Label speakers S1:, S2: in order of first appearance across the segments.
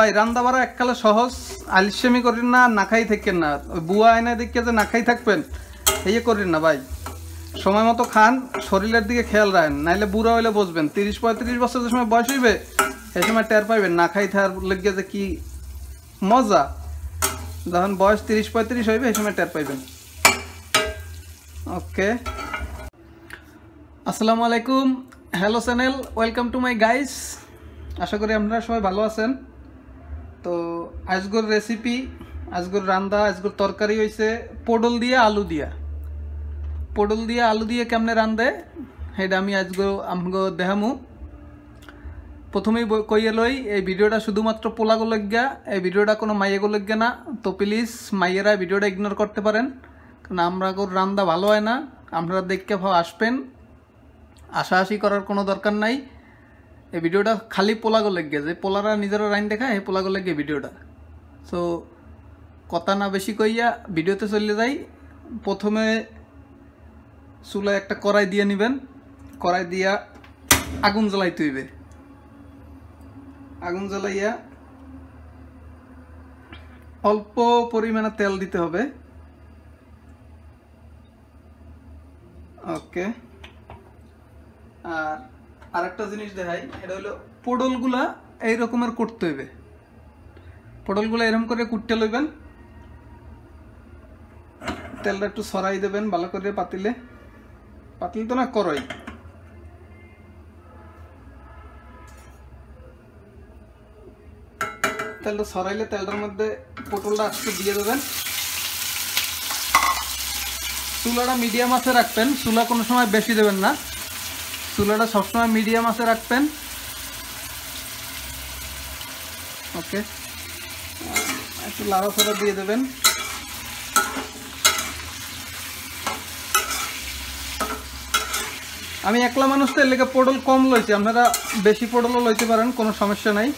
S1: ভাই, রান্দা বাড়া এককালে সহজ আলিস্যামি করেন না না খাই থাকেন না। বুয়া আয়না দেখে যে না খাই থাকবেন এই করেন না ভাই। সময় মতো খান, শরীরের দিকে খেয়াল রাখেন, নাইলে বুড়া হইলে বসবেন তিরিশ পঁয়ত্রিশ বছর যে সময় বয়স হইবে এই সময় টের পাইবেন, না খাই থাকার লেগে যে কি মজা। যখন বয়স তিরিশ পঁয়ত্রিশ হইবে এই সময় টের পাইবেন। ওকে। আসসালামু আলাইকুম। Hello channel, welcome to my guys. আশা করি আপনারা সবাই ভালো আছেন। তো আজগর রেসিপি আজগর রান্দা, আজগর তরকারি হয়েছে পটল দিয়ে আলু দিয়া। পটল দিয়ে আলু দিয়ে কেমনে রান্ধে সেটা আমি আজগো, আমগো দেখামু। প্রথমেই কইয়ে লই, এই ভিডিওটা শুধুমাত্র পোলাগো লজ্ঞা এই ভিডিওটা কোনো মাইয়েগো লজ্ঞা না। তো প্লিজ, মাইয়েরা ভিডিওটা ইগনোর করতে পারেন, কারণ আমরা রান্দা ভালো হয় না। আপনারা দেখতে আসবেন। আশাআশি করার কোনো দরকার নাই। এই ভিডিওটা খালি পোলাগো লেগে যে পোলারা নিজেরা রাইন দেখায় এই পোলাগো লেগে ভিডিওটা। সো কথা না বেশি কইয়া ভিডিওতে চলে যাই। প্রথমে চুলায় একটা কড়াই দিয়ে নেবেন। কড়াই দিয়া আগুন জ্বালাইতে তুইবে। আগুন জ্বালাইয়া অল্প পরিমাণে তেল দিতে হবে। ওকে আর আরেকটা জিনিস দেখাই, এটা হলো পটলগুলা এই রকমের করতে হইবে। পটলগুলা এরকম করে কুটতে লইবেন, তেলটা একটু সরাই দেবেন ভালো করে পাতিলে। পাতিল তো না, করই। তেলটা সরাইলে তেলটার মধ্যে পটলটা একটু দিয়ে দেবেন। চুলাটা মিডিয়াম আছে রাখবেন, চুলা কোনো সময় বেশি দেবেন না। চুলাটা সবসময় মিডিয়াম আছে রাখবেন। ওকে একটু লাড়াচাড়া দিয়ে দেবেন। আমি একলা মানুষ তো এর লেগে পটল কম লইছি, আপনারা বেশি পটলও লইতে পারেন, কোনো সমস্যা নাই।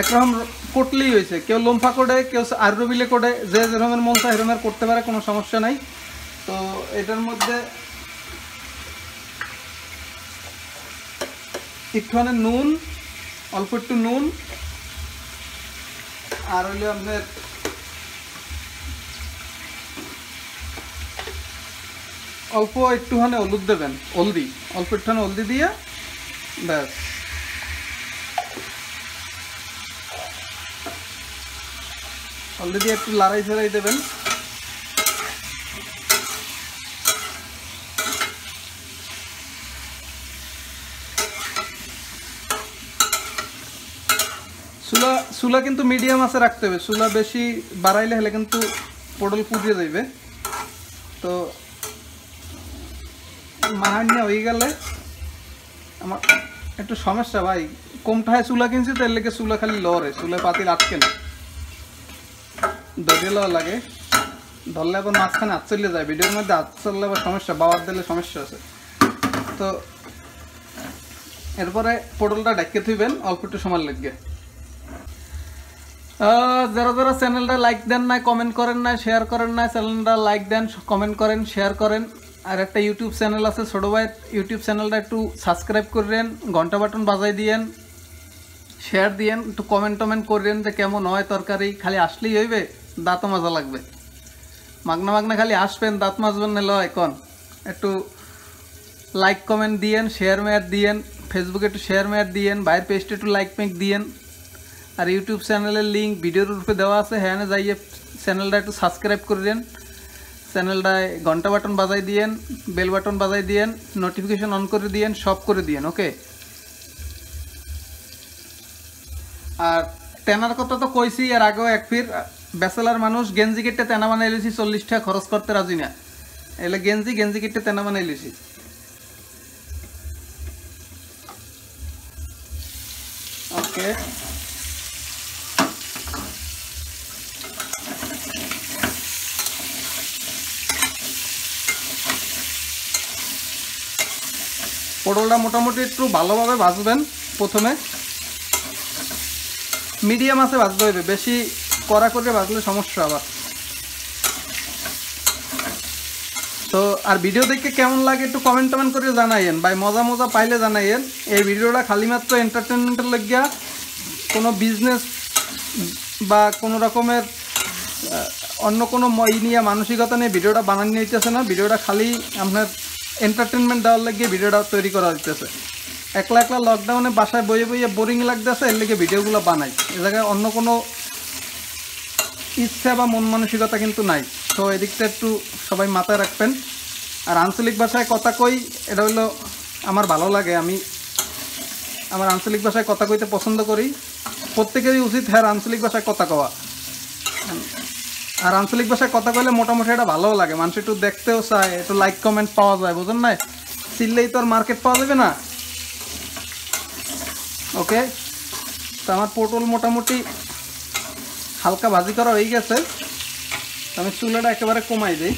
S1: একরকম কোটলেই হয়েছে, কেউ লম্ফা করে কেউ আরবিলে করে যে যেরকমের মন চায় করতে পারে, কোনো সমস্যা নাই। তো এটার মধ্যে একটুখানি নুন, অল্প একটু নুন, আর হইলে আপনার অল্প একটুখানি হলুদ দেবেন, হলদি, অল্প একটুখানি হলদি দিয়ে, ব্যাস। হলদি দিয়ে একটু লড়াই ঝাড়াই দেবেন। চুলা কিন্তু মিডিয়াম আছে রাখতে হবে। চুলা বেশি বাড়াইলে হলে কিন্তু পটল পুড়িয়ে যাইবে। তো মাহান্য হয়ে গেলে আমার একটু সমস্যা ভাই কমটায় চুলা কিনছি তো এর লেগে চুলা খালি লড়ে চুলা পাতিল আটকে না। ধরে লওয়া লাগে। ধরলে আবার মাঝখানে হাত চলে যায়, ভিডিওর মধ্যে হাত চললে আবার সমস্যা, বাবার দিলে সমস্যা আছে। তো এরপরে পটলটা ডাকিয়ে থইবেন, অল্প একটু সময় লাগবে যারা যারা চ্যানেলটা লাইক দেন না কমেন্ট করেন না শেয়ার করেন না চ্যানেলটা লাইক দেন কমেন্ট করেন শেয়ার করেন। আর একটা ইউটিউব চ্যানেল আছে ছোটো ভাইয়ের। ইউটিউব চ্যানেলটা একটু সাবস্ক্রাইব করেন, ঘণ্টা বাটন বাজাই দিয়েন শেয়ার দিয়েন, একটু কমেন্ট টমেন্ট করেন যে কেমন হয় তরকারি। খালি আসলেই হইবে, দাঁত মাজা লাগবে। মাগনা মাগনা খালি আসবেন, দাঁত মাজবেন না লয় কন একটু লাইক কমেন্ট দিয়েন শেয়ার মেয়ার দিয়েন ফেসবুকে একটু শেয়ার মেয়ার দিয়েন বাইরের পেজটা একটু লাইক মেক দিয়েন। আর ইউটিউব চ্যানেলের লিঙ্ক ভিডিওর রূপে দেওয়া আছে। হ্যাঁ যাইয়ে চ্যানেলটা একটু সাবস্ক্রাইব করে দেন। চ্যানেলটায় ঘণ্টা বাটন বাজাই দিয়েন বেল বাটন বাজাই দিয়েন নোটিফিকেশন অন করে দিয়েন সব করে দিয়েন ওকে আর তেনার কথা তো কইছি এর আগেও এক ফির, ব্যাচেলার মানুষ গেঞ্জি কেটে তেনা বানাই লিছি চল্লিশ টাকা খরচ করতে রাজি না। এলে গেঞ্জি গেঞ্জি কেটে তেনা বানাই লিছি। ওকে পটলটা মোটামুটি একটু ভালোভাবে ভাজবেন প্রথমে। মিডিয়াম আছে ভাজতে হবে, বেশি কড়া করে ভাজলে সমস্যা আবার। তো আর ভিডিও দেখে কেমন লাগে একটু কমেন্ট টমেন্ট করে জানাইয়েন, ভাই মজা মজা পাইলে জানাইয়েন। এই ভিডিওটা খালি মাত্র এন্টারটেনমেন্টের লাগিয়া কোনো বিজনেস বা কোনো রকমের অন্য কোনো মই নিয়ে মানসিকতা নিয়ে ভিডিওটা বানানো নিতেছে না। ভিডিওটা খালি আপনার এন্টারটেনমেন্ট দেওয়ার লাগিয়ে ভিডিওটা তৈরি করা হইতেছে। একলা একলা লকডাউনে বাসায় বইয়ে বইয়ে বোরিং লাগতেছে, এর লেগে ভিডিওগুলো বানাই। এ জায়গায় অন্য কোনো ইচ্ছা বা মন মানসিকতা কিন্তু নাই। তো এদিকটা একটু সবাই মাথায় রাখবেন। আর আঞ্চলিক ভাষায় কথা কই, এটা হলো আমার ভালো লাগে। আমি আমার আঞ্চলিক ভাষায় কথা কইতে পছন্দ করি। প্রত্যেকেরই উচিত হ্যাঁ আঞ্চলিক ভাষায় কথা কওয়া। আর আঞ্চলিক ভাষায় কথা কইলে মোটামুটি এটা ভালোও লাগে। মানুষ একটু দেখতেও চায়, একটু লাইক কমেন্ট পাওয়া যায়, বুঝুন না চিনলেই তো আর মার্কেট পাওয়া যাবে না। ওকে তো আমার পটল মোটামুটি হালকা ভাজি করা হয়ে গেছে। আমি চুলাটা একেবারে কমাই দিই।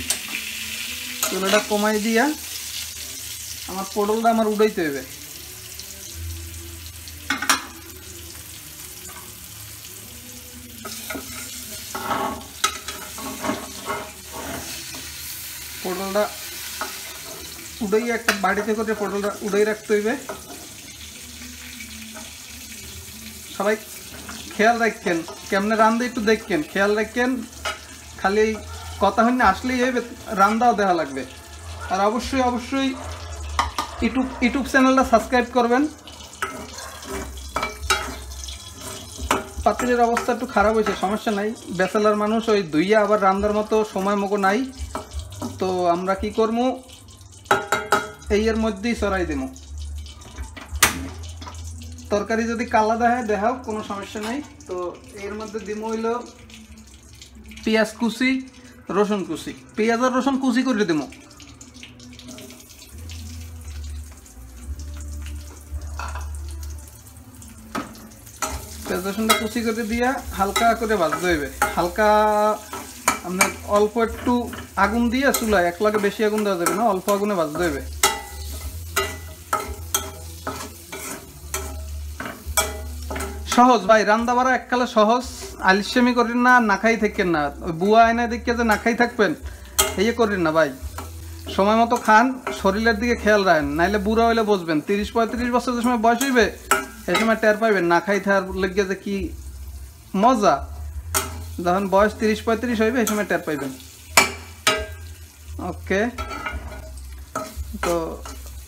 S1: চুলাটা কমাই দিয়া আমার পটলটা আমার উড়াইতে হবে। পটলটা উড়াই একটা বাড়িতে করে পটলটা উড়াই রাখতে হইবে। সবাই খেয়াল রাখেন, কেমনে রান্ধে একটু দেখেন, খেয়াল রাখেন, খালি কথা হইনি আসলেই হইবে রান্দাও দেওয়া লাগবে। আর অবশ্যই অবশ্যই ইউটিউব ইউটিউব চ্যানেলটা সাবস্ক্রাইব করবেন। পাতিলের অবস্থা একটু খারাপ হয়েছে, সমস্যা নাই। ব্যাচেলার মানুষ ওই দুইয়া আবার রান্দার মতো সময় মতো নাই। তো আমরা কি করব এই এর মধ্যেই সরাই দেবো তরকারি যদি কালা দেখায়, দেখাও, কোনো সমস্যা নাই। তো এর মধ্যে দিব হইল পেঁয়াজ কুচি, রসুন কুচি। পেঁয়াজ আর রসুন কুচি করে দেবো পেঁয়াজ রসুনটা কুচি করে দিয়া হালকা করে ভাজতে হইবে। হালকা আপনার অল্প একটু আগুন দিয়ে চুলায়, এক লাগে বেশি আগুন দেওয়া যাবে না, অল্প আগুনে ভাজতে হইবে সহজ, ভাই রান্না বাড়া এককালে সহজ। আলিস্যামি করেন না না খাই থাকেন না। বুয়া আয়না দেখে যে না খাই থাকবেন এই করেন না, ভাই। সময় মতো খান, শরীরের দিকে খেয়াল রাখেন, নাইলে বুড়া হইলে বসবেন। তিরিশ পঁয়ত্রিশ বছর যে সময় বয়স হইবে এই সময় টের পাইবেন, না খাই থাকার লেগে যে কি মজা। যখন বয়স তিরিশ পঁয়ত্রিশ হইবে এই সময় টের পাইবেন। ওকে তো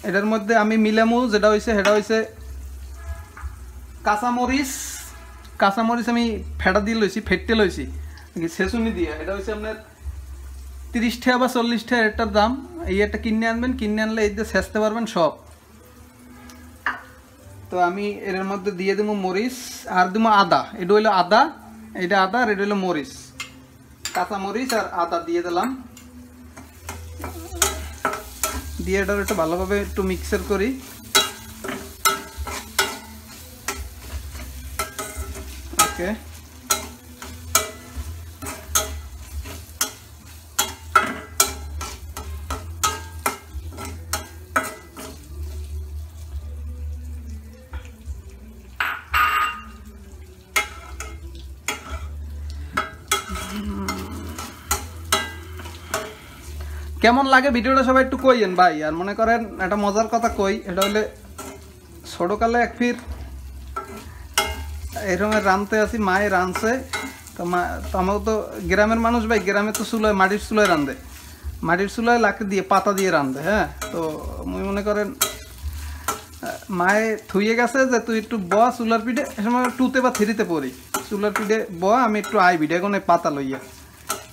S1: এটার মধ্যে আমি মিলামু, যেটা হয়েছে সেটা হয়েছে কাঁচামরিচ। কাঁচামরিচ আমি ফেটা দিয়ে লইছি, ফেটতে লইছি। ছেঁচুনি দিয়ে, এটা হচ্ছে আপনার তিরিশ টাকা বা চল্লিশ টাকা এটার দাম। এই একটা কিনে আনবেন, কিনে আনলে এই দিয়ে ছেঁচতে পারবেন সব। তো আমি এর মধ্যে দিয়ে দেবো মরিচ, আর দেবো আদা। এটা হইল আদা, এটা আদা, আর এটা হইল মরিচ। কাঁচা মরিচ আর আদা দিয়ে দিলাম। দিয়ে এটা একটু ভালোভাবে একটু মিক্সার করি। ওকে কেমন লাগে ভিডিওটা সবাই একটু কইয়েন ভাই, আর মনে করেন একটা মজার কথা কই, এটা হলে ছোটকালে এক ফির এরকম রানতে আসি মায়ে রানছে, তো মা, তো আমাকে তো গ্রামের মানুষ ভাই, গ্রামে তো চুলোয়, মাটির চুলোয় রান্ধে মাটির চুলোয় লাকড়ি দিয়ে, পাতা দিয়ে রান্ধে হ্যাঁ? তো মুই মনে করেন, মায়ে থুইয়ে গেছে যে তুই একটু ব, চুলার পিঠে, এ সময় টুতে বা থ্রিতে পড়ি। চুলার পিঠে ব, আমি একটু আই ভিডে এখন পাতা লইয়া।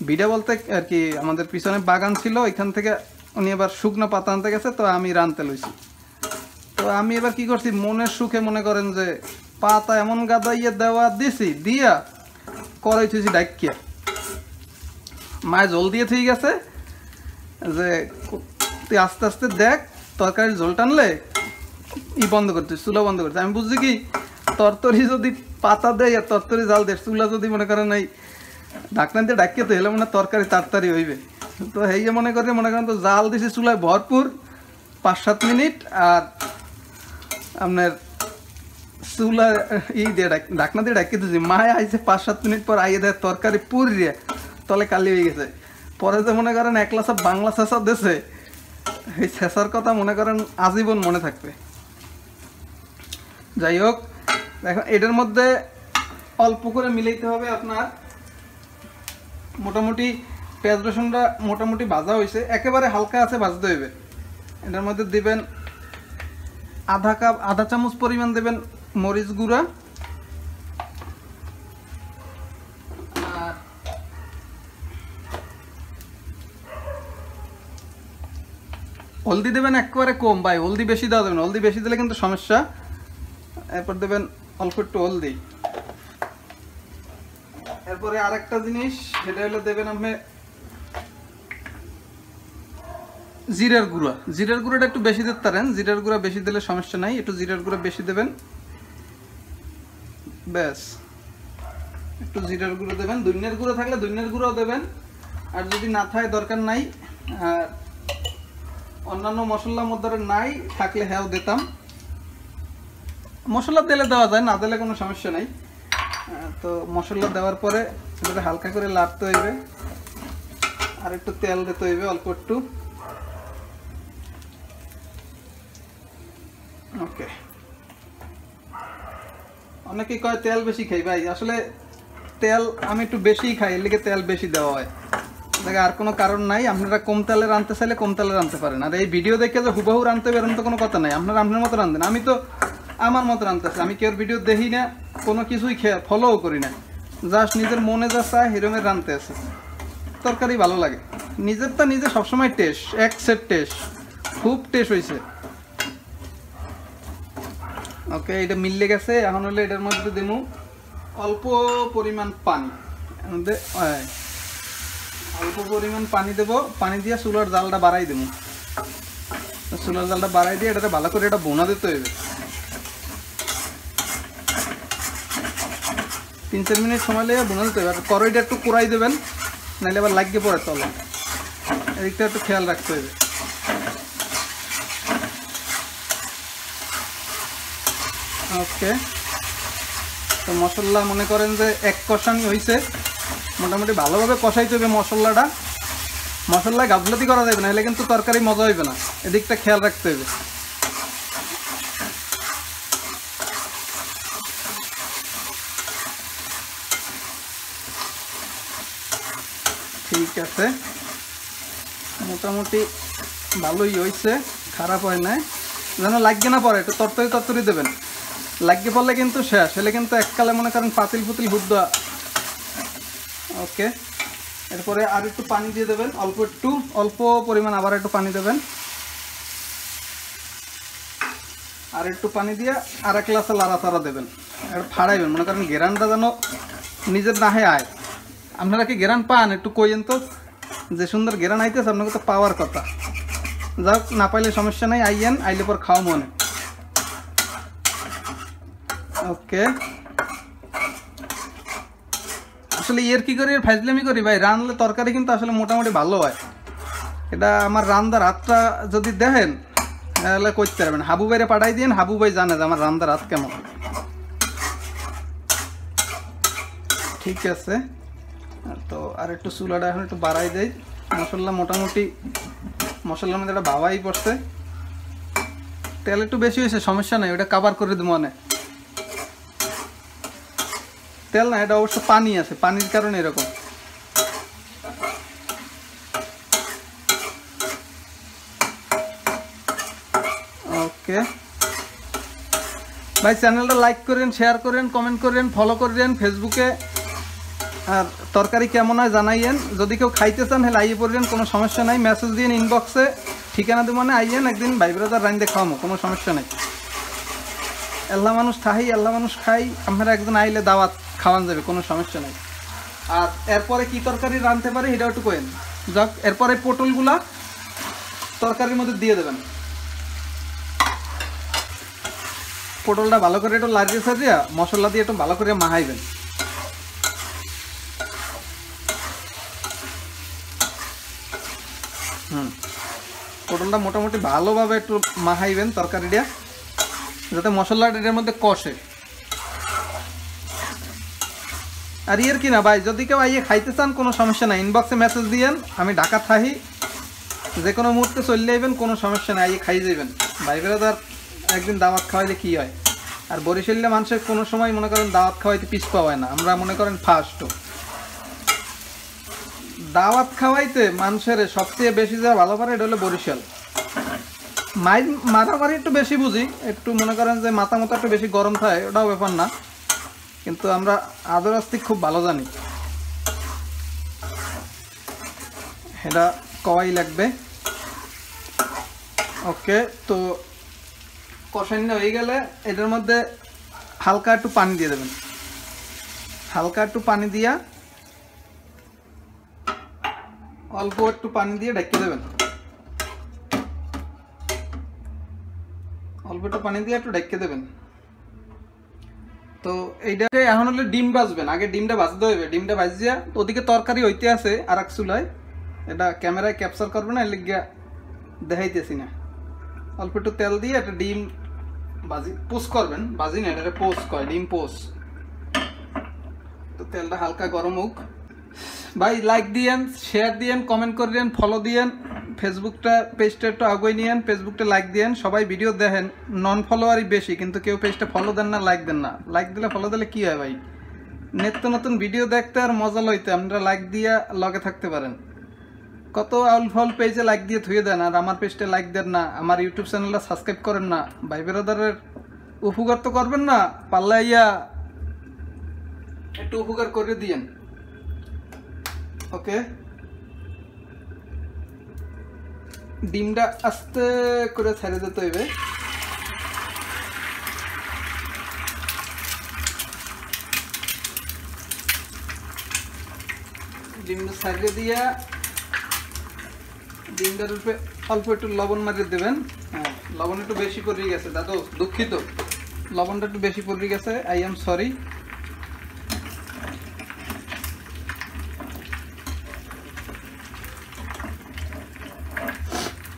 S1: ভিডে বলতে আর কি আমাদের পিছনে বাগান ছিল, ওইখান থেকে উনি এবার শুকনো পাতা আনতে গেছে, তো আমি রানতে লইছি। তো আমি এবার কি করছি, মনের সুখে মনে করেন যে পাতা এমন গাদাইয়ে দেওয়া দিছি, দিয়া করাই থুইছি ডাকিয়া মায়ে জল দিয়ে থুই গেছে, যে তুই আস্তে আস্তে দেখ, তরকারির জল টানলে ই বন্ধ করতে চুলা বন্ধ করতে আমি বুঝছি কি, তরতরি যদি পাতা দেয় আর তরতরি জাল দেয়, চুলা যদি মনে করেন এই ঢাকনা দিয়ে ডাকিয়ে তো হেলে মনে তরকারি তাড়াতাড়ি হইবে। তো এই যে মনে করে মনে করেন তো জাল দিছি চুলায় ভরপুর, পাঁচ সাত মিনিট আর আপনার চুলা ই দিয়ে ডাক- ঢাকনা দিয়ে ডাকিয়ে দিয়েছি মায় আইছে পাঁচ সাত মিনিট পর আইয়ে দেয় তরকারি পুরিয়ে তলে কালি হয়ে গেছে। পরে যে মনে করেন একলা সব বাংলা শেষা দেশে এই শেষার কথা মনে করেন আজীবন মনে থাকবে। যাই হোক দেখো এটার মধ্যে অল্প করে মিলাইতে হবে আপনার। মোটামুটি পেঁয়াজ রসুনটা মোটামুটি ভাজা হয়েছে একেবারে হালকা আছে, ভাজতে হইবে। এটার মধ্যে দিবেন আধা কাপ, আধা চামচ পরিমাণ দেবেন মরিচ গুঁড়া। হলদি দেবেন একেবারে কম, ভাই। হলদি বেশি দেওয়া দেবেন হলদি বেশি দিলে কিন্তু সমস্যা। এরপর দেবেন অল্প একটু হলদি। এরপরে আরেকটা জিনিস, সেটা হলো দেবেন আপনি জিরার গুঁড়া। জিরার গুঁড়োটা একটু বেশি দিতে পারেন। জিরার গুঁড়া বেশি দিলে সমস্যা নাই। একটু জিরার গুঁড়া বেশি দেবেন। ব্যাস। একটু জিরার গুঁড়ো দেবেন। দুনিয়ার গুঁড়ো থাকলে দুনিয়ার গুঁড়োও দেবেন। আর যদি না থাকে, দরকার নাই। আর অন্যান্য মশলার মধ্যে নাই থাকলে হ্যাঁ দিতাম। মশলা দিলে দেওয়া যায়, না দিলে কোনো সমস্যা নাই। তো মশলা দেওয়ার পরে এটাকে হালকা করে লাড়তে হইবে। আর একটু তেল দিতে হইবে, অল্প একটু। ওকে। অনেকেই কয় তেল বেশি খাই, ভাই। আসলে তেল আমি একটু বেশি খাই, এর লিগে তেল বেশি দেওয়া হয়। দেখে আর কোনো কারণ নাই। আপনারা কম তেলে রানতে চাইলে কম তেলে রানতে পারেন। আর এই ভিডিও দেখে যে হুবাহু রানতে পারেন তো কোনো কথা নাই। আপনারা আপনার মতো রাঁধেন। আমি তো আমার মতো রানতেছি আমি কেউ ভিডিও দেখি না। কোনো কিছুই খেয়ে ফলোও করি না জাস্ট নিজের মনে যা চায় হিরোমের রানতে আছে। তরকারি ভালো লাগে। নিজেরটা নিজে সবসময় টেস্ট এক সেট টেস্ট খুব টেস্ট হয়েছে ওকে এটা মিললে গেছে। এখন হলে এটার মধ্যে দেবো অল্প পরিমাণ পানি। অল্প পরিমাণ পানি দেব। পানি দিয়ে চুলার জালটা বাড়াই দেবো চুলার জালটা বাড়াই দিয়ে এটাতে ভালো করে এটা বোনা দিতে হবে তিন চার মিনিট সময় লেগে বোনা দিতে হবে আর কড়াইটা একটু কুড়াই দেবেন, নাহলে আবার লাগিয়ে পড়ে তলা এদিকটা একটু খেয়াল রাখতে হবে। ওকে। তো মশলা মনে করেন যে এক কষানি হয়েছে মোটামুটি ভালোভাবে কষাইতে হবে মশলাটা। মশলায় গাফলাতি করা যাবে না হলে কিন্তু তরকারি মজা হইবে না। এদিকটা খেয়াল রাখতে হবে। ঠিক আছে। মোটামুটি ভালোই হয়েছে, খারাপ হয় নাই। যেন লাগবে না পরে, একটু তরতরি তরতরি দেবেন। লাগিয়ে পড়লে কিন্তু শেষ, হলে কিন্তু এককালে মনে করেন পাতিল পুতিল হুদ্দ ওকে, এরপরে আর একটু পানি দিয়ে দেবেন, অল্প একটু, অল্প পরিমাণ আবার একটু পানি দেবেন। আর একটু পানি দিয়ে আর এক গ্লাসে লাড়া তাড়া দেবেন। একটু ফাড়াইবেন, মনে করেন গেরানটা যেন নিজের নাহে আয়। আপনারা কি গেরান পান? একটু কইেন তো, যে সুন্দর গেরান আইতেছে, আপনাকে তো পাওয়ার কথা। যাক, না পাইলে সমস্যা নাই, আইয়েন, আইলে পর খাওয়া মনে। ওকে। আসলে এর কি করি এর ফাইজলামি করি? ভাই রানলে তরকারি কিন্তু আসলে মোটামুটি ভালো হয়। এটা আমার রান্দার হাতটা যদি দেখেন, তাহলে করতে পারবেন। হাবু ভাইরে পাঠাই দিন হাবু ভাই জানে যে আমার রান্দার হাত কেমন। ঠিক আছে। তো, আর একটু চুলাটা এখন একটু বাড়াই দেয় মশলা মোটামুটি, মশলার মধ্যে একটা ভাবাই পড়ছে। তেল একটু বেশি হয়েছে, সমস্যা নেই, ওটা কাবার করে দেবো মনে তেল না, এটা অবশ্য পানি আছে, পানির কারণে এরকম। ওকে ভাই চ্যানেলটা লাইক করেন শেয়ার করেন কমেন্ট করেন ফলো করেন ফেসবুকে আর তরকারি কেমন হয় জানাইয়েন। যদি কেউ খাইতে চান হলে আইয়ে পড়বেন, কোনো সমস্যা নাই। মেসেজ দিন ইনবক্সে ঠিকানা দেবো মানে আইয়েন, একদিন ভাই ব্রাদার রাইন্দে খাওয়ামো, কোনো সমস্যা নাই। আল্লাহ মানুষ খাই আল্লাহ মানুষ খাই, আপনারা একদিন আইলে দাওয়াত খাওয়ান যাবে, কোনো সমস্যা নেই। আর এরপরে কি তরকারি রাঁধতে পারি, সেটাও একটু কেন যাক, এরপরে পটলগুলা তরকারির মধ্যে দিয়ে দেবেন। পটলটা ভালো করে একটু লাগিয়ে সাজিয়া মশলা দিয়ে একটু ভালো করে মাহাইবেন পটলটা মোটামুটি ভালোভাবে একটু মাহাইবেন তরকারিটা যাতে মশলাটা এটার মধ্যে কষে। আর ইয়ের কি না ভাই, যদি কেউ আইয়ে খাইতে চান, কোনো সমস্যা নাই। ইনবক্সে মেসেজ দিয়েন, আমি ঢাকা থাহি। যে কোনো মুহূর্তে চলে যাইবেন কোনো সমস্যা নাই, আইয়ে খাই যাইবেন। ভাই বেড়াদার একদিন দাওয়াত খাওয়াইলে কি হয়? আর বরিশালে মানুষের কোনো সময় মনে করেন দাওয়াত খাওয়াইতে পিস পাওয়ায় না। আমরা মনে করেন ফার্স্ট দাওয়াত খাওয়াইতে মানুষের সবচেয়ে বেশি যা ভালো পারে, এটা হলো বরিশাল। মাই মারামারি একটু বেশি বুঝি, একটু মনে করেন যে মাথা মতো একটু বেশি গরম থাকে, ওটাও ব্যাপার না। কিন্তু আমরা আদর আস্তিক খুব ভালো জানি। এটা কওয়াই লাগবে। ওকে, তো কষান্য হয়ে গেলে এটার মধ্যে হালকা একটু পানি দিয়ে দেবেন। হালকা একটু পানি দিয়া অল্প একটু পানি দিয়ে ঢেকে দেবেন। অল্প একটু পানি দিয়ে একটু ঢেকে দেবেন। তো এইটাকে এখন হলে ডিম বাজবেন আগে ডিমটা বাজতে হবে। ডিমটা বাজিয়া তো ওদিকে তরকারি হইতে আছে আর এক চুলায়। এটা ক্যামেরায় ক্যাপচার করবে না, এর লিগিয়া দেখাইতেছি না। অল্প একটু তেল দিয়ে একটা ডিম বাজি পোস্ট করবেন। বাজি না এটা পোস্ট কয়, ডিম পোস্ট। তো তেলটা হালকা গরম হোক। ভাই লাইক দিয়েন শেয়ার দিয়েন কমেন্ট করে দিয়েন ফলো দিয়েন ফেসবুকটা পেজটা একটু আগুয়ে নিয়েন ফেসবুকটা লাইক দিয়েন, সবাই ভিডিও দেখেন নন ফলোয়ারই বেশি, কিন্তু কেউ পেজটা ফলো দেন না লাইক দেন না। লাইক দিলে ফলো দিলে কী হয় ভাই? নিত্য নতুন ভিডিও দেখতে আর মজা লইতে, আপনারা লাইক দিয়ে লগে থাকতে পারেন। কত আউল ফল পেজে লাইক দিয়ে থুয়ে দেন, আর আমার পেজটা লাইক দেন না, আমার ইউটিউব চ্যানেলটা সাবস্ক্রাইব করেন না, ভাই বেরোদারের উপকার তো করবেন না পাল্লা ইয়া একটু উপকার করে দিয়েন। ওকে। ডিমটা আস্তে করে ছেড়ে দিতে হইবে। ডিমটা ছাড়িয়ে দিয়া ডিমটার উপরে অল্প একটু লবণ মারিয়ে দেবেন। হ্যাঁ লবণ একটু বেশি পড়ে গেছে। দাদু, দুঃখিত। লবণটা একটু বেশি পড়ে গেছে। আই এম সরি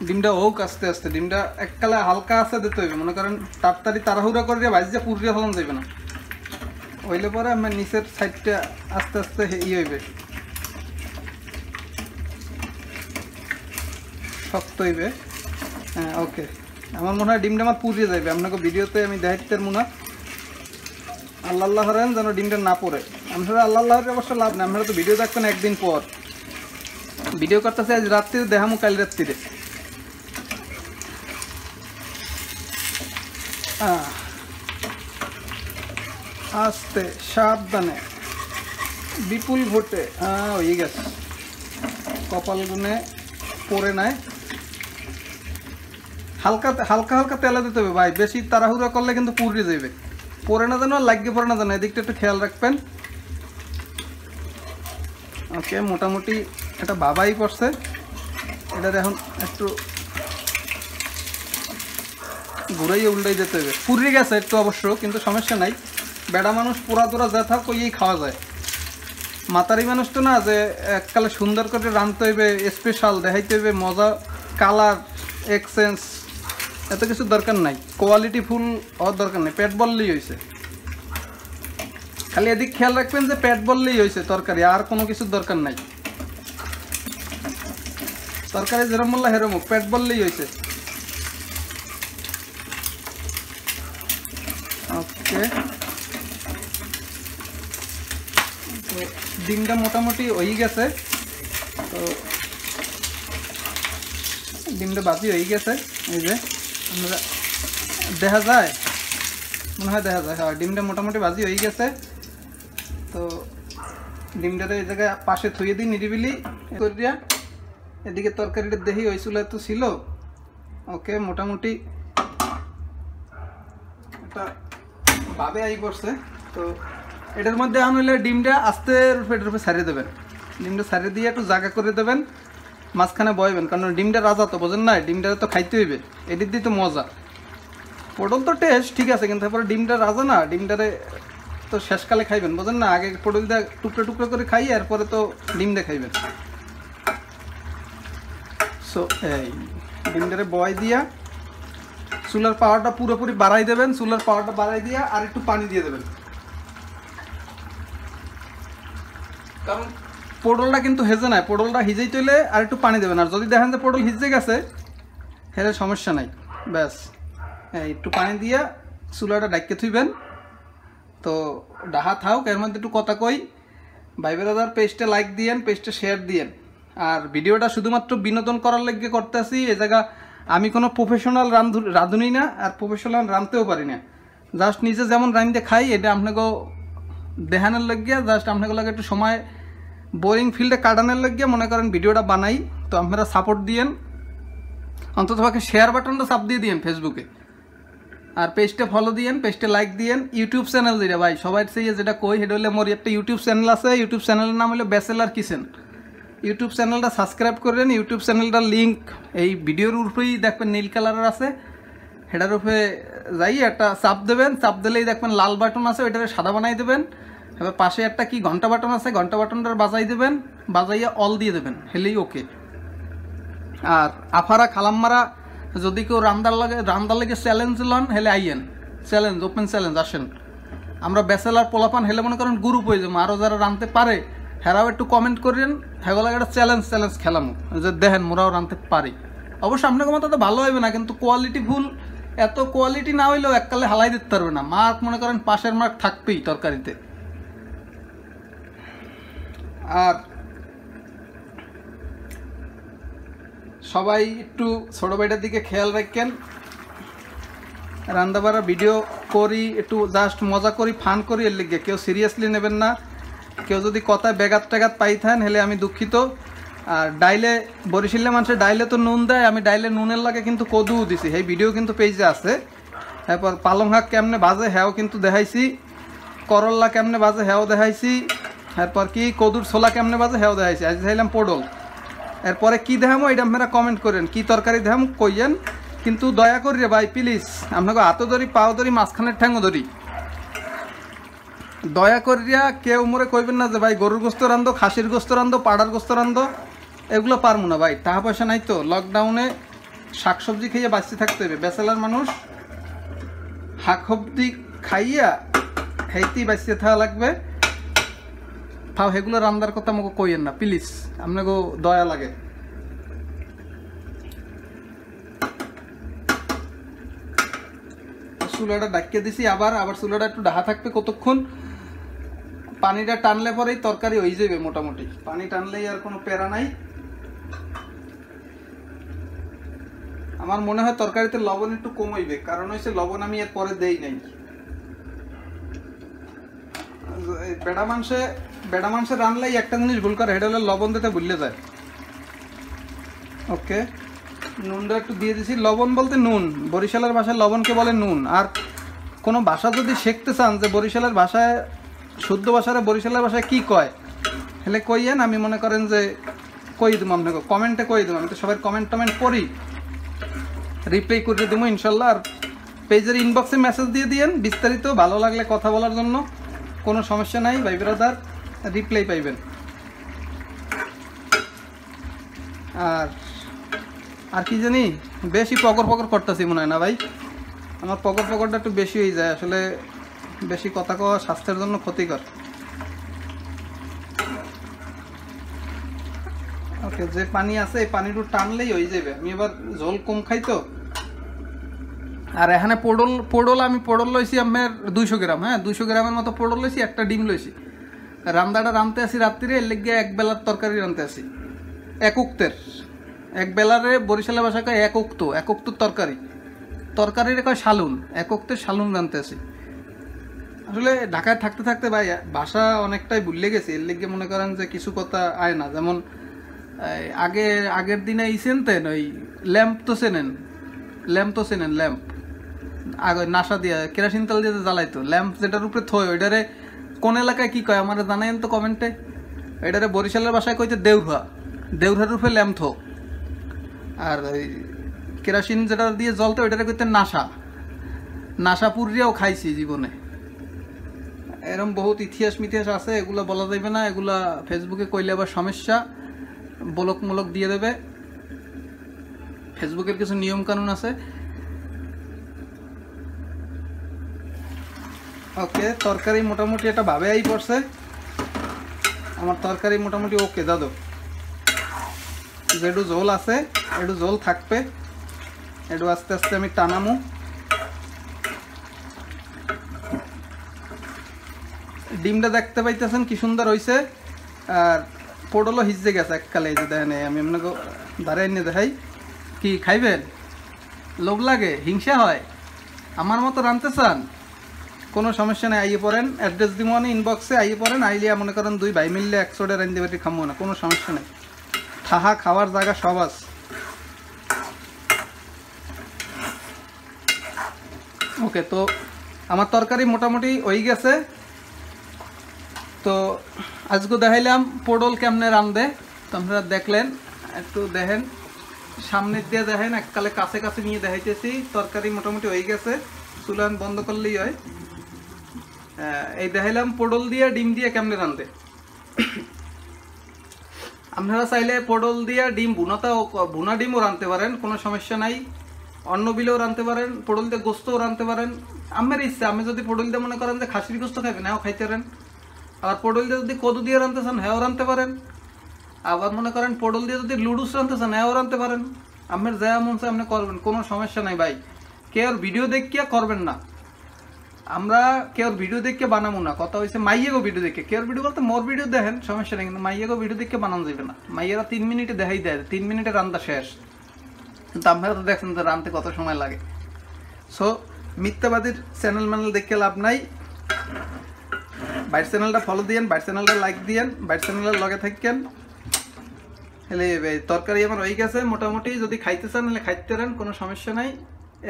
S1: ডিমটা হোক, আস্তে আস্তে। ডিমটা এককালে হালকা আছে দিতে হইবে। মনে করেন তাড়াতাড়ি তাড়াহুড়া করে ভাজিয়ে পুরিয়ে ফেলান যাবে না। হইলে পরে আমার নিচের সাইডটা আস্তে আস্তে ই হইবে। শক্ত হইবে। হ্যাঁ ওকে। আমার মনে হয় ডিমটা আমার পুড়িয়ে যাবে আপনাকে ভিডিওতে আমি দেখাইতে পারব না। আল্লাহ আল্লাহ হরেন যেন ডিমটা না পড়ে। আপনারা আল্লাহ আল্লাহর অবশ্য লাভ নেই। আপনারা তো ভিডিও দেখবেন একদিন পর। ভিডিও করতেছে, আজ রাত্রিরে দেখামো, কাল রাত্রিরে আস্তে, সাবধানে। বিপুল ভোটে হ্যাঁ হয়ে গেছে। কপাল গুনে পরে নাই। হালকা হালকা হালকা তেলে দিতে হবে, ভাই। বেশি তাড়াহুড়া করলে কিন্তু পুড়ে যাবে পরে না যেন লাগবে পরে না জানো এদিকটা একটু খেয়াল রাখবেন। ওকে মোটামুটি এটা বাবাই পড়ছে। এটার এখন একটু ঘুরাই উল্টাই যেতে হবে। পুড়ে গেছে একটু অবশ্য, কিন্তু সমস্যা নাই। বেড়া মানুষ পোড়া তোরা যা থাক ওই খাওয়া যায়। মাতারি মানুষ তো না যে এককালে সুন্দর করে রাঁধতে হইবে স্পেশাল দেখাইতে হইবে, মজা কালার এক্সচেঞ্জ এত কিছু দরকার নাই। কোয়ালিটি ফুল হওয়ার দরকার নেই, পেট বললেই হয়েছে খালি এদিক খেয়াল রাখবেন যে পেট বললেই হয়েছে তরকারি, আর কোনো কিছুর দরকার নাই। তরকারি যেরম বললা হেরম পেট বললেই হয়েছে ওকে তো ডিমটা মোটামুটি হয়ে গেছে। তো ডিমটা বাজি হয়ে গেছে। এই যে আমরা দেখা যায়। মনে হয় দেখা যায় হ্যাঁ ডিমটা মোটামুটি বাজি হয়ে গেছে। তো ডিমটাতে এই জায়গায় পাশে থুয়ে দিই নিরিবিলি। করিয়া এদিকে তরকারিটা দেখি ওই চুলা তো ছিল। ওকে, মোটামুটি একটা ভাবে আই করছে। তো এটার মধ্যে হইলে ডিমটা আস্তে পেটের উপরে সারিয়ে দেবেন। ডিমটা সারিয়ে দিয়ে একটু জায়গা করে দেবেন। মাঝখানে বয়বেন কারণ ডিমটা রাজা তো, বোঝেন না ডিমটা তো খাইতে হইবে। এদিক দিয়ে তো মজা। পটল তো টেস্ট ঠিক আছে, কিন্তু তারপরে ডিমটা রাজা না, ডিমটারে তো শেষকালে খাইবেন, বোঝেন না? আগে পটল দিয়ে টুকরো টুকরো করে খাই, এরপরে তো ডিম দিয়ে খাইবেন। সো এই, ডিমটারে বয় দিয়া চুলার পাওয়ারটা পুরোপুরি বাড়াই দেবেন, চুলার পাওয়ারটা বাড়াই দিয়ে আর একটু পানি দিয়ে দেবেন। কারণ পটলটা কিন্তু হেজে নাই, পটলটা হিজেই চলে আর একটু পানি দেবেন। আর যদি দেখেন যে পটল হিজে গেছে হেরে সমস্যা নাই। ব্যাস, এই একটু পানি দিয়ে চুলাটা ডাইকে থুইবেন। তো ডাহা থাক এর মধ্যে একটু কথা কই। ভাই ব্রাদার পেজটা লাইক দিয়েন পেজটা শেয়ার দিয়েন। আর ভিডিওটা শুধুমাত্র বিনোদন করার লাগিয়ে করতেছি এ জায়গা আমি কোনো প্রফেশনাল রান্ধু রাঁধুনি না আর প্রফেশনাল রাঁধতেও পারি না। জাস্ট নিজে যেমন রাঁধতে খাই, এটা আপনাকে দেহানোর লাগিয়ে জাস্ট আপনাকে লাগে একটু সময় বোরিং ফিল্ডে কাটানোর লাগিয়ে মনে করেন ভিডিওটা বানাই। তো আপনারা সাপোর্ট দিয়েন। অন্তত পক্ষে শেয়ার বাটনটা চাপ দিয়ে দিয়েন ফেসবুকে আর পেজটা ফলো দিয়েন পেজটা লাইক দিয়েন। ইউটিউব চ্যানেল যেটা ভাই সবাই সেই যেটা কই, সেটা হলে মোর একটা ইউটিউব চ্যানেল আছে। ইউটিউব চ্যানেলের নাম হলো ব্যাচেলার কিচেন ইউটিউব চ্যানেলটা সাবস্ক্রাইব করেন ইউটিউব চ্যানেলটার লিঙ্ক এই ভিডিওর উপরেই দেখবেন নীল কালারের আছে। সেটার উপরে যাই, একটা চাপ দেবেন। চাপ দিলেই দেখবেন লাল বাটন আছে, ওইটারে সাদা বানাই দেবেন। এবার পাশে একটা কি ঘণ্টা বাটন আছে, ঘণ্টা বাটনটার বাজাই দেবেন। বাজাইয়া অল দিয়ে দেবেন, হেলেই ওকে আর আফারা খালাম্মারা, যদি কেউ রান্দার লাগে রান্দার লাগে চ্যালেঞ্জ লন, হেলে আইয়েন। চ্যালেঞ্জ ওপেন চ্যালেঞ্জ আসেন। আমরা ব্যাচেলার পোলাপান হেলে মনে করেন গ্রুপ হয়ে যাব। আরও যারা রাঁধতে পারে হেরাও একটু কমেন্ট করেন। হেগো লাগে একটা চ্যালেঞ্জ চ্যালেঞ্জ খেলামো। যে দেখেন, মোরাও রাঁধতে পারি। অবশ্য আপনার মতো তো ভালো হবে না, কিন্তু কোয়ালিটি ভুল। এত কোয়ালিটি না হইলেও এককালে হালাই দিতে পারবে না। মার্ক, মনে করেন পাশের মার্ক থাকবেই তরকারিতে। আর সবাই একটু ছোট ভাইটার দিকে খেয়াল রাখেন। রান্দাবাড়া ভিডিও করি, একটু জাস্ট মজা করি ফান করি, এর লিগে কেউ সিরিয়াসলি নেবেন না। কেউ যদি কথায় বেগাত টেগাত পাইথান, হেলে আমি দুঃখিত। আর ডাইলে বরিশিল্লে মানুষের ডাইলে তো নুন দেয়, আমি ডাইলে নুনের লাগে কিন্তু কদুও দিছি। এই ভিডিও কিন্তু পেজে আছে। এরপর পালং শাক কেমনে বাজে হ্যাও কিন্তু দেখাইছি। করল্লা কেমনে বাজে হ্যাও দেখাইছি। এরপর কি, কদুর ছোলা কেমনে বাজে হ্যাও দেখাইছি। আজ দেখাইলাম পটল। এরপরে কি দেখামো, এটা আপনারা কমেন্ট করেন। কি তরকারি দেখাম, কইয়েন। কিন্তু দয়া করি রে ভাই প্লিজ আপনাকে হাতও ধরি, পাও ধরি, মাঝখানের ঠ্যাঙ্গও ধরি। দয়া করিয়া কেউ মরে কইবেন না যে, ভাই, গরুর গোস্ত রান্ধো, খাসির গোস্ত রান্ধো, পাড়ার গোস্ত রান্ধো, এগুলো পারব না, ভাই। টাকা পয়সা নাই তো। লকডাউনে শাকসবজি খেয়ে বাঁচতে থাকতে হবে বেচালার মানুষ শাক সবজি খাইয়া হেইতেই বাঁচতে থাকা লাগবে। তাও সেগুলো রান্নার কথা আমাকে কইয়েন না প্লিজ আপনাকে দয়া লাগে। চুলাটা ডাকিয়ে দিছি, আবার আবার চুলাটা একটু ডাহা থাকবে কতক্ষণ? পানিটা টানলে পরেই তরকারি হয়ে যাবে মোটামুটি। পানি টানলেই আর কোনো প্যারা নাই। আমার মনে হয় তরকারিতে লবণ একটু কম হইবে, কারণ হচ্ছে লবণ আমি এর পরে দেই নাই। বেড়া মাংসে বেড়া মাংসে রানলেই একটা জিনিস ভুল করে হেডে হলে লবণ দিতে ভুললে যায়। ওকে, নুনটা একটু দিয়ে দিছি। লবণ বলতে নুন, বরিশালের ভাষায় লবণকে বলে নুন। আর কোনো ভাষা যদি শিখতে চান যে বরিশালের ভাষায় শুদ্ধ ভাষায় বরিশালের ভাষায় কি কয়? হেলে কইয়েন, আমি মনে করেন যে কই দেবো আপনাকে। কমেন্টে কই দেবো আমি তো সবাই কমেন্ট টমেন্ট করি। রিপ্লাই করে দেবো ইনশাল্লাহ। আর পেজের ইনবক্সে মেসেজ দিয়ে দিয়েন, বিস্তারিত, ভালো লাগলে কথা বলার জন্য। কোনো সমস্যা নাই, ভাই ব্রাদার রিপ্লাই পাইবেন। আর আর কি জানি, বেশি পকর পকর করতেছি মনে হয় না ভাই। আমার পকর পকরটা একটু বেশি হয়ে যায়। আসলে বেশি কথা কওয়া স্বাস্থ্যের জন্য ক্ষতিকর। ওকে, যে পানি আছে, এই পানিটু টানলেই হয়ে যাবে। আমি এবার জল কম খাই তো। আর এখানে পোডল পোডল আমি পোডল লইছি আমার দুইশো গ্রাম হ্যাঁ? দুইশো গ্রামের মতো পোডল লইছি, একটা ডিম লইছি। রান্দাটা রাঁধতে আসি রাত্রিরে এর লেগে এক বেলার তরকারি রাঁধতে আসি এক উক্তের। এক বেলারে বরিশালের ভাষা কয় এক উক্ত, এক উক্তর তরকারি। তরকারিরে কয় শালুন, এক উক্তের শালুন রাঁধতে আসি আসলে ঢাকায় থাকতে থাকতে ভাই, ভাষা অনেকটাই ভুলে গেছি। এর লেগে মনে করেন যে কিছু কথা আয় না। যেমন আগে, আগের দিনে ই চেনতেন, ওই ল্যাম্প তো চেনেন। ল্যাম্প তো চেনেন, ল্যাম্প। আগে নাসা দিয়ে, কেরাসিন তেল দিয়ে জ্বালাইতো, ল্যাম্প যেটার উপরে থয়, ওইটারে কোন এলাকায় কি কয়, আমার জানাইন তো কমেন্টে। এটারে বরিশালের বাসায় কইতে দেউরা দেউরার উপরে ল্যাম্প থো আর ওই কেরাসিন যেটা দিয়ে জ্বলতো, ওইটারে কইতে নাসা। নাসা পুরিয়াও খাইছি জীবনে। এরম বহুত ইতিহাস মিতিহাস আছে, এগুলো বলা যাবে না, এগুলা ফেসবুকে কইলে আবার সমস্যা বলক মূলক দিয়ে দেবে। ফেসবুকের কিছু নিয়ম কানুন আছে। ওকে, তরকারি মোটামুটি এটা ভাবে আই পড়ছে। আমার তরকারি মোটামুটি ওকে, দাদু। যেটু জল আছে একটু জল থাকবে। একটু আস্তে আস্তে আমি টানামু। ডিমটা দেখতে পাইতেছেন, কি সুন্দর হইছে। আর পটলও হিজে গেছে এককালে যে দেখেন আমি আপনাকে দাঁড়াই নিয়ে দেখাই। কি খাইবেন? লোভ লাগে, হিংসা হয়। আমার মতো রানতে চান? কোনো সমস্যা নেই, আইয়ে পড়েন। অ্যাড্রেস দিব মানে ইনবক্সে আইয়ে পড়েন। আইলিয়া মনে করেন দুই ভাই মিললে একশোটা রান্ধি বাটি খামো না, কোনো সমস্যা নেই। ঠাহা খাওয়ার জায়গা সব আছে। ওকে, তো আমার তরকারি মোটামুটি হয়ে গেছে। তো আজকে দেখাইলাম পটল কেমনে রান্ধে আপনারা দেখলেন, একটু দেখেন। সামনের দিয়ে দেখেন, এককালে কাছে কাছে নিয়ে দেখাইতেছি। তরকারি মোটামুটি হয়ে গেছে, চুলান বন্ধ করলেই হয়। এই দেখাইলাম পটল দিয়ে, ডিম দিয়ে কেমনে রান্ধে আপনারা চাইলে পটল দিয়ে ডিম ভুনাতাও ভুনা ডিমও রাঁধতে পারেন, কোনো সমস্যা নাই। অন্য বিলেও রাঁধতে পারেন, পটল দিয়ে গোস্তও রাঁধতে পারেন। আমার ইচ্ছা আমি যদি পটল দিয়ে মনে করেন যে খাসির গোস্ত খাইবেন হ্যাঁ খাইতে পারেন। আবার পটল দিয়ে যদি কদু দিয়ে রাঁধতে চান হ্যাঁ রাঁধতে পারেন। আবার মনে করেন পটল দিয়ে যদি লুডুস রাঁধতে চান হ্যাঁ রাঁধতে পারেন। আপনার যা মন আপনি করবেন, কোনো সমস্যা নাই ভাই। কে আর ভিডিও দেখিয়া করবেন না। আমরা কেউ ভিডিও দেখে বানাবো না। কথা হয়েছে মাইয়েগো ভিডিও দেখে কেউ ভিডিও করতে মোর ভিডিও দেখেন, সমস্যা নেই, কিন্তু মাইয়েগো ভিডিও দেখে বানানো যাবে না। মাইয়েরা তিন মিনিটে দেখাই দেয়, তিন মিনিটে রান্না শেষ। কিন্তু আপনারা তো দেখছেন যে রানতে কত সময় লাগে। সো মিথ্যাবাদীর চ্যানেল ম্যানেল দেখে লাভ নাই। বাইর চ্যানেলটা ফলো দিয়েন বাইট চ্যানেলটা লাইক দিয়েন বাইট চ্যানেলের লগে থাকেন। হেলে তরকারি আমার হয়ে গেছে, মোটামুটি যদি খাইতে চান তাহলে খাইতে পারেন, কোনো সমস্যা নাই।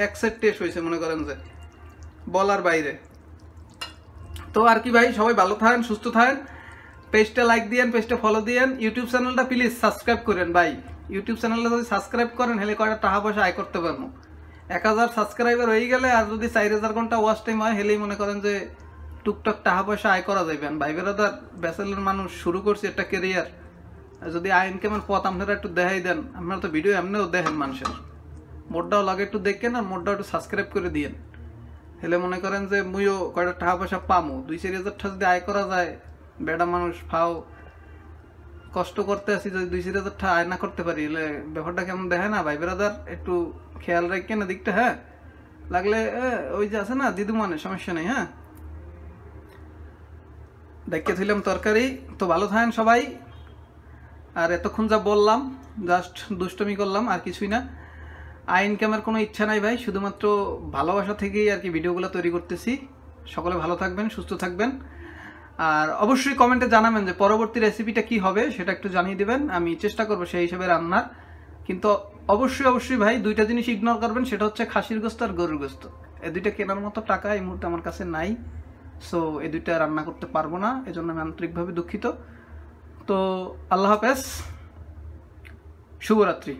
S1: এক সেট টেস্ট হয়েছে মনে করেন যে, বলার বাইরে। তো আর কি ভাই, সবাই ভালো থাকেন, সুস্থ থাকেন। পেজটা লাইক দিয়েন পেজটা ফলো দিয়েন। ইউটিউব চ্যানেলটা প্লিজ সাবস্ক্রাইব করেন ভাই। ইউটিউব চ্যানেলটা যদি সাবস্ক্রাইব করেন হেলে কয়টা টাকা পয়সা আয় করতে পারব? এক হাজার সাবস্ক্রাইবার হয়ে গেলে আর যদি চার হাজার ঘণ্টা ওয়াচ টাইম হয় হেলেই মনে করেন যে টুকটাক টাকা পয়সা আয় করা যাবে ভাই বেরাদার ব্যাচেলার মানুষ শুরু করছে একটা কেরিয়ার যদি আয় ইনকামের পথ আপনারা একটু দেখাই দেন, আপনারা তো ভিডিও এমনিও দেখেন মানুষের। মোডটাও লাগে একটু দেখেন আর মোডটাও একটু সাবস্ক্রাইব করে দিয়েন। হেলে মনে করেন যে মুইও কয়টা টাকা পয়সা পামো। দুই চারি হাজার টাকা যদি আয় করা যায়, বেড়া মানুষ ফাও। কষ্ট করতে আছি যদি দুই চারি হাজার টাকা আয় না করতে পারি এলে ব্যাপারটা কেমন দেখে না ভাই বেড়াদার একটু খেয়াল রাখেন না দিকটা হ্যাঁ? লাগলে ওই যে আছে না দিদু মানে সমস্যা নেই হ্যাঁ? দেখে থইলাম তরকারি। তো ভালো থাকেন সবাই। আর এতক্ষণ যা বললাম জাস্ট দুষ্টমি করলাম, আর কিছুই না। আই ইনকামের কোনো ইচ্ছা নাই ভাই, শুধুমাত্র ভালোবাসা থেকেই আর কি ভিডিওগুলো তৈরি করতেছি। সকলে ভালো থাকবেন, সুস্থ থাকবেন। আর অবশ্যই কমেন্টে জানাবেন যে পরবর্তী রেসিপিটা কি হবে, সেটা একটু জানিয়ে দেবেন। আমি চেষ্টা করব সেই হিসেবে রান্নার। কিন্তু অবশ্যই অবশ্যই ভাই, দুইটা জিনিস ইগনোর করবেন, সেটা হচ্ছে খাসির গোস্ত আর গরুর গোস্ত। এই দুইটা কেনার মতো টাকা এই মুহূর্তে আমার কাছে নাই। সো এই দুইটা রান্না করতে পারব না, এজন্য আমি আন্তরিকভাবে দুঃখিত। তো, আল্লাহ হাফেজ, শুভরাত্রি।